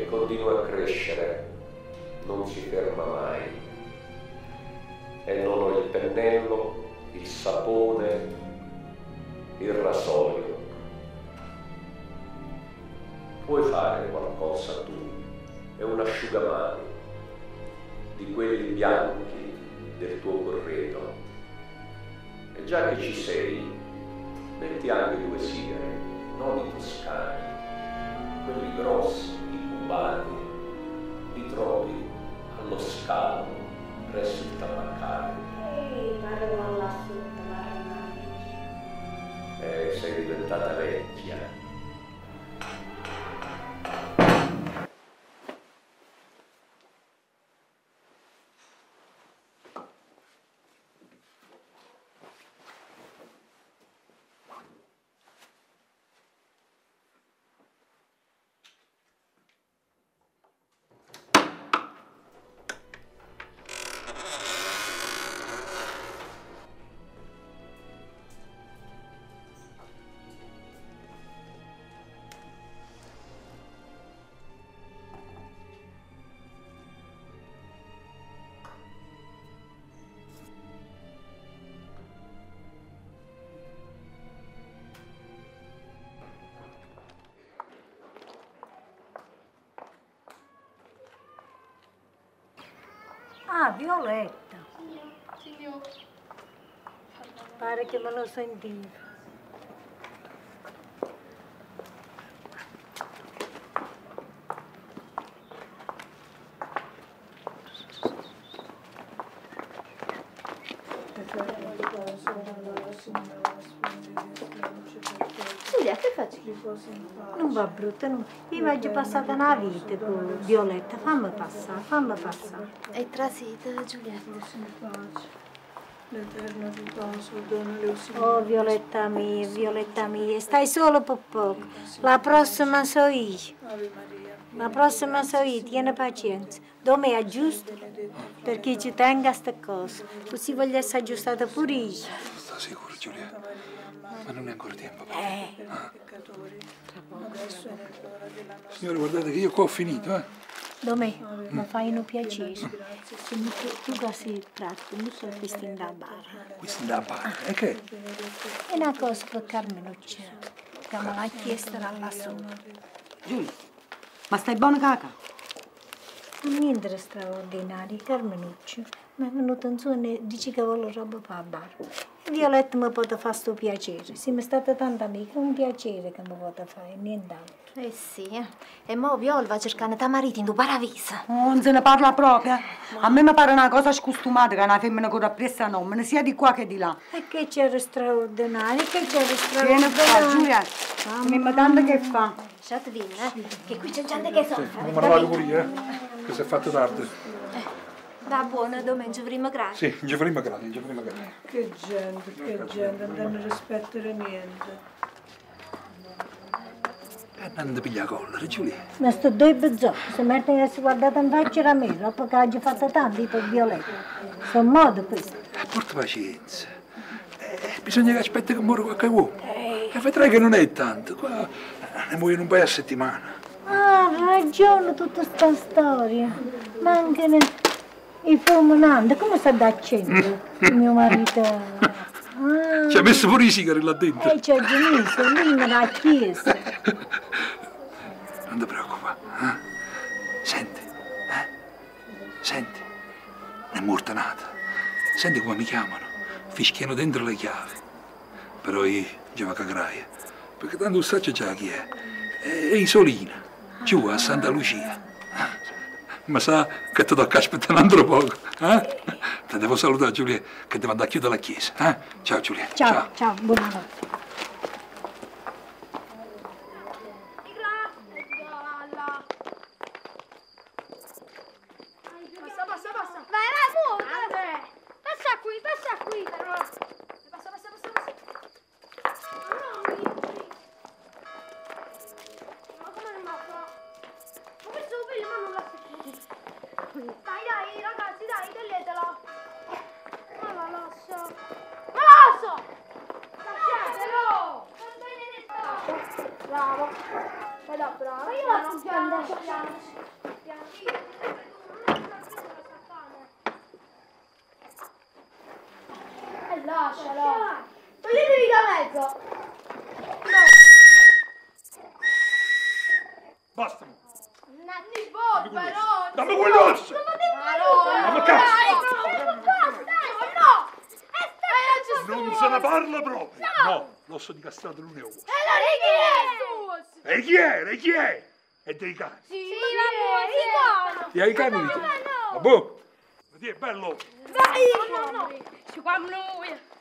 e continua a crescere, non si ferma mai. E non ho il pennello, il sapone, il rasoio. Puoi fare qualcosa tu, è un asciugamano di quelli bianchi del tuo corredo. E già che ci sei, metti anche due sigari, non i toscani, quelli grossi, i cubani, li trovi allo scalo presso il tabaccario. Ehi, parla là sotto, E sei diventata vecchia. Ah, Violetta. Signor. Pare che me lo Giulia, che faccio? Non va brutta, non. Io oggi passata una vita con Violetta, fammi passare, fammi passare. È trasita, Giulietta. L'Eterno riposo, o Signore. Oh Violetta mia, Violetta mia, stai solo per poco. La prossima so io. Ave Maria, La prossima so io, tieni pazienza. Dove è giusto? Perché ci tenga a queste cose. Così voglio essere aggiustata pure io. Sta sicuro, Giulia? Ma non è ancora tempo. Eh, nostra Signore, guardate che io qua ho finito, eh. dove? Mi fai un piacere. Se mi tu, così tratti, mi sono questi in da barra. Questo è da barra. E che? È una cosa per Carmenuccia, che me l'ha chiesto da lassù. Giulia, ma stai buona caca? Niente di straordinario, Carmenuccio. Mi è venuto in su e dice che vuole roba per la barba. E Violetta mi può fare sto piacere. Siamo state tante amiche, è un piacere che mi può fare, nient'altro. Eh sì, eh. E mo Viol va a cercare ta marito in tu paravisa. Oh, non se ne parla proprio. A me mi pare una cosa scostumata che una femmina corre appresso a nome, sia di qua che di là. E che c'era straordinario, che c'era Vieni qua, straordinario. Giulia. Mi tanto che fa. Lasciate dire, eh, che qui c'è gente che soffre. Non me ne vado pure io, eh. Che si è fatto tardi. Va buona, domenica prima grazie. Sì, in già prima grado. Che gente, che gente, non danno rispettare niente. E non ti piglia collera, Giulia. Ma sto due bezzocchi, se mettono a si guardare in faccia a me, dopo che oggi fatto tanto per Violetta. Sono modo questo. Eh, porta pazienza. Eh, bisogna che aspetti che muore qualche uomo. E vedrai che non è tanto. Qua eh, ne muoiono un paio a settimana. Ah, ha ragione tutta sta storia. Ma anche ne... i fulminanti, come sta da accendere mio marito? Ah, Ci ha messo pure i sigari là dentro. e c'è Genizio, lui me l'ha chiesto. Non ti preoccupare. Eh? Senti, eh? Senti, è morta nata. Senti come mi chiamano. Fischiano dentro le chiavi. Però io già va cagraia. Perché tanto sa già chi è. È Isolina, giù a Santa Lucia. Ma sa che ti tocca aspettare un altro poco. Eh? Ti devo salutare Giulia, che devo andare a chiudere la chiesa. Eh? Ciao Giulia. Ciao, ciao, buonanotte. Brava. Ma io la non piano, piano. E lasciala. Toglietevi da mezzo. Basta. Nanni Bob, però. Dammi quell'osso! Ma cazzo! Basta! No! E stai Non se ne parla proprio. No, l'osso di castrato non è uovo. E allora chi è? E chi è? E chi è? È dei cani. Sì, va E ai cani di te. Ma boh! Ma ti è bello? Dai! Ci qua noi!